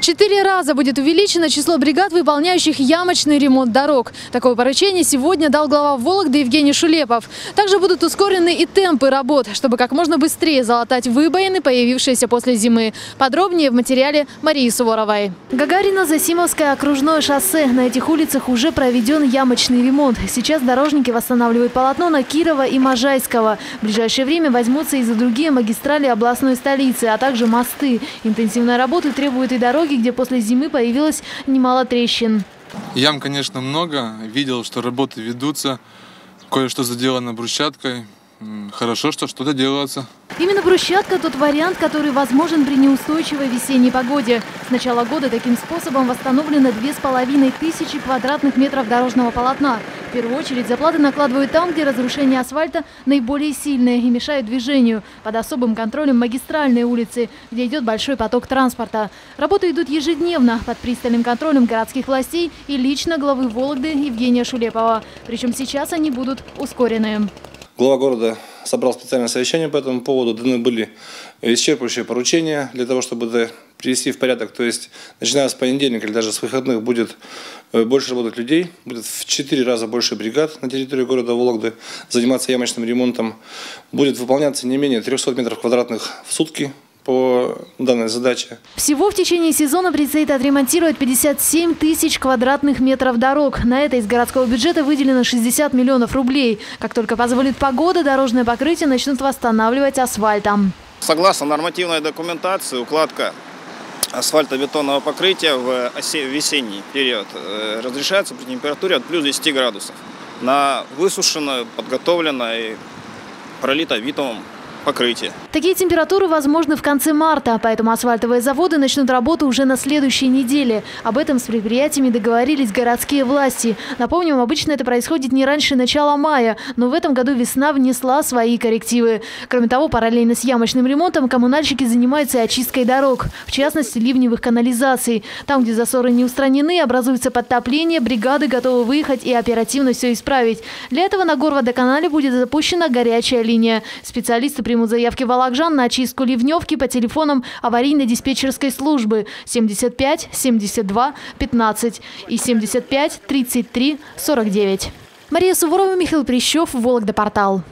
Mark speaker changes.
Speaker 1: Четыре раза будет увеличено число бригад, выполняющих ямочный ремонт дорог. Такое поручение сегодня дал глава Вологды Евгений Шулепов. Также будут ускорены и темпы работ, чтобы как можно быстрее залатать выбоины, появившиеся после зимы. Подробнее в материале Марии Суворовой. Гагарина-Засимовское окружное шоссе. На этих улицах уже проведен ямочный ремонт. Сейчас дорожники восстанавливают полотно на Кирова и Можайского. В ближайшее время возьмутся и за другие магистрали областной столицы, а также мосты. Интенсивной работы требуют и дороги, где после зимы появилось немало трещин.
Speaker 2: Ям, конечно, много. Видел, что работы ведутся. Кое-что заделано брусчаткой. Хорошо, что что-то делается.
Speaker 1: Именно брусчатка – тот вариант, который возможен при неустойчивой весенней погоде. С начала года таким способом восстановлено 2500 тысячи квадратных метров дорожного полотна. В первую очередь заплаты накладывают там, где разрушение асфальта наиболее сильное и мешает движению. Под особым контролем магистральные улицы, где идет большой поток транспорта. Работы идут ежедневно под пристальным контролем городских властей и лично главы Вологды Евгения Шулепова. Причем сейчас они будут ускорены.
Speaker 3: Глава города собрал специальное совещание по этому поводу. Даны были исчерпывающие поручения для того, чтобы это привести в порядок. То есть, начиная с понедельника или даже с выходных будет э, больше работать людей. Будет в 4 раза больше бригад на территории города Вологды заниматься ямочным ремонтом. Будет выполняться не менее 300 метров квадратных в сутки по данной задаче.
Speaker 1: Всего в течение сезона предстоит отремонтировать 57 тысяч квадратных метров дорог. На это из городского бюджета выделено 60 миллионов рублей. Как только позволит погода, дорожное покрытие начнут восстанавливать асфальтом.
Speaker 4: Согласно нормативной документации, укладка асфальтобетонного покрытия в весенний период э, разрешается при температуре от плюс 10 градусов на высушенное, подготовленное и пролито битумом покрытие.
Speaker 1: Такие температуры возможны в конце марта, поэтому асфальтовые заводы начнут работу уже на следующей неделе. Об этом с предприятиями договорились городские власти. Напомним, обычно это происходит не раньше начала мая, но в этом году весна внесла свои коррективы. Кроме того, параллельно с ямочным ремонтом коммунальщики занимаются и очисткой дорог, в частности ливневых канализаций. Там, где засоры не устранены, образуется подтопление, бригады готовы выехать и оперативно все исправить. Для этого на горводоканале будет запущена горячая линия. Специалисты примут заявки волокжан на очистку ливневки по телефонам аварийно-диспетчерской службы 75 72 15 и 75 33 49. Мария Суворова, Михаил Прищев, Вологда Портал.